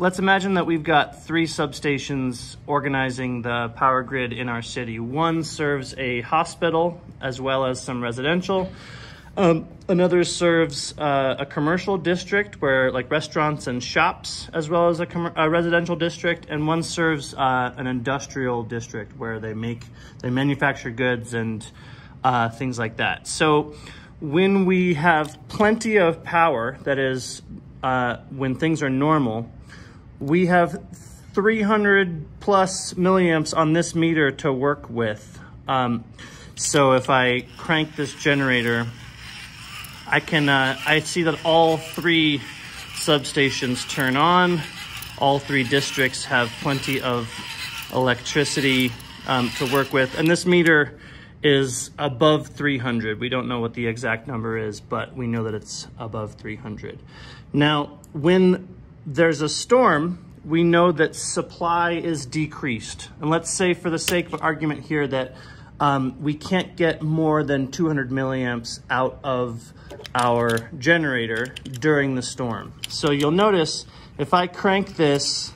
let's imagine that we've got three substations organizing the power grid in our city. One serves a hospital as well as some residential. Um, another serves uh, a commercial district where like restaurants and shops, as well as a, a residential district, and one serves uh, an industrial district where they make they manufacture goods and uh, things like that. So when we have plenty of power, that is uh, when things are normal, we have 300 plus milliamps on this meter to work with. Um, so if I crank this generator, I can, uh, I see that all three substations turn on. All three districts have plenty of electricity um, to work with. And this meter is above 300. We don't know what the exact number is, but we know that it's above 300. Now, when there's a storm, we know that supply is decreased. And let's say for the sake of argument here that um, we can't get more than 200 milliamps out of our generator during the storm. So you'll notice if I crank this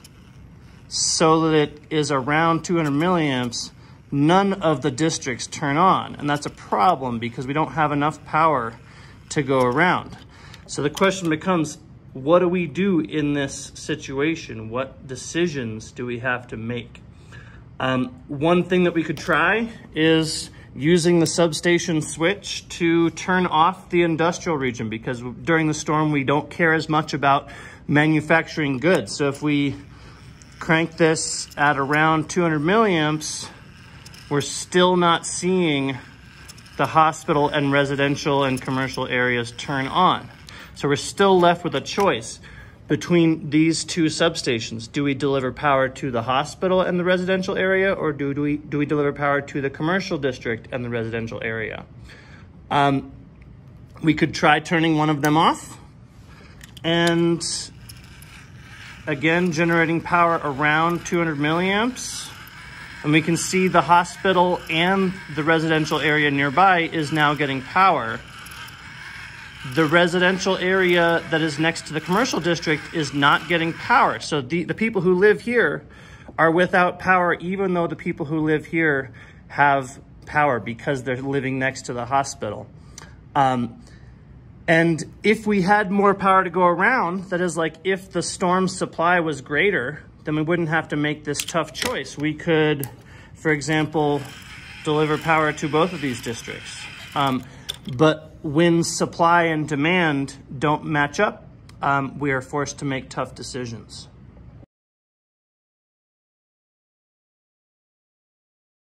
so that it is around 200 milliamps, none of the districts turn on. And that's a problem because we don't have enough power to go around. So the question becomes, what do we do in this situation? What decisions do we have to make? Um, one thing that we could try is using the substation switch to turn off the industrial region because during the storm we don't care as much about manufacturing goods. So if we crank this at around 200 milliamps, we're still not seeing the hospital and residential and commercial areas turn on. So we're still left with a choice between these two substations? Do we deliver power to the hospital and the residential area, or do, do we do we deliver power to the commercial district and the residential area? Um, we could try turning one of them off, and again generating power around 200 milliamps. And we can see the hospital and the residential area nearby is now getting power the residential area that is next to the commercial district is not getting power. So the, the people who live here are without power, even though the people who live here have power because they're living next to the hospital. Um, and if we had more power to go around, that is like if the storm supply was greater, then we wouldn't have to make this tough choice. We could, for example, deliver power to both of these districts. Um, but when supply and demand don't match up, um, we are forced to make tough decisions.